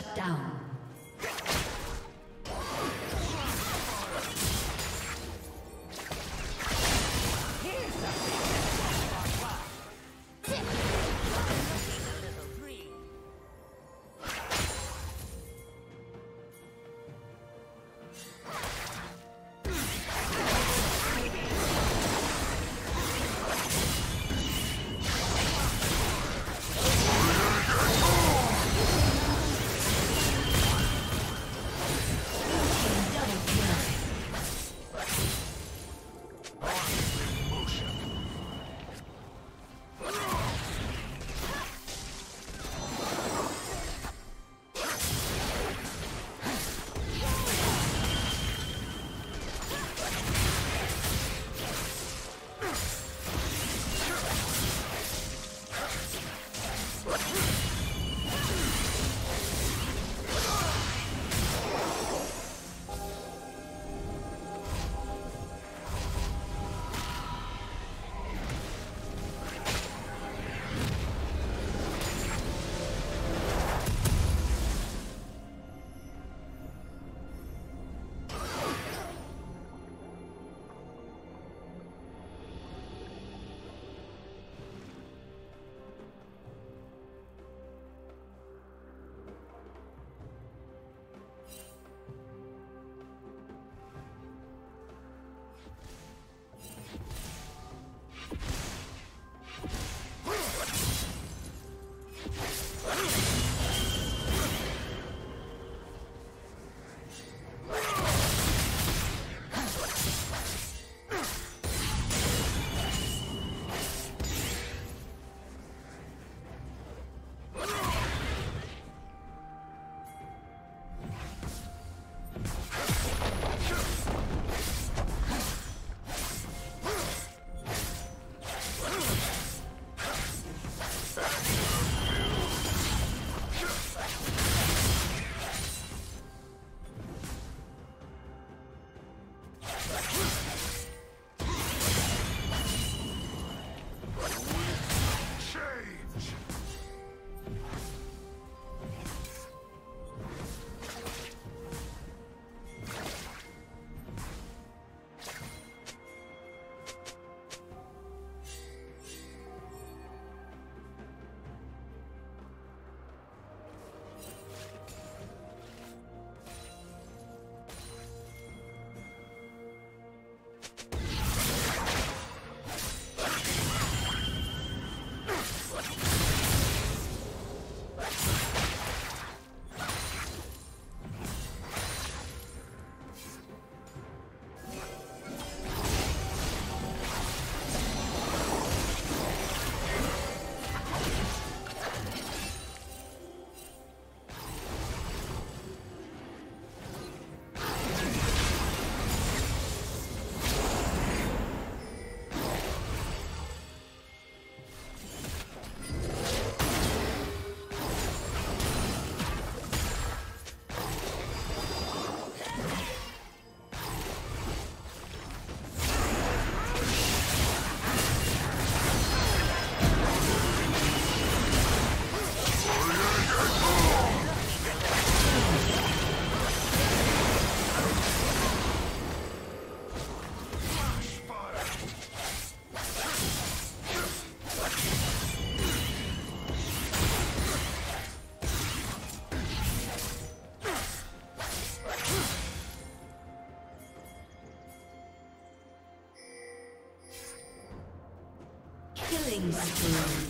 Shut down. Killing spree.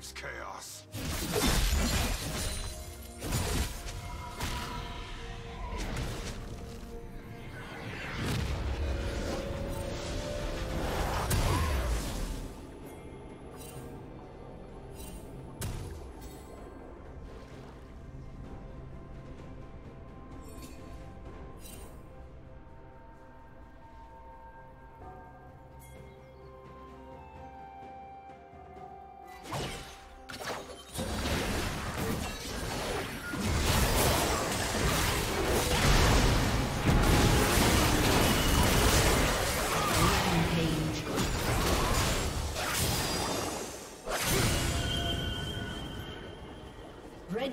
chaos.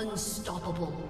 Unstoppable.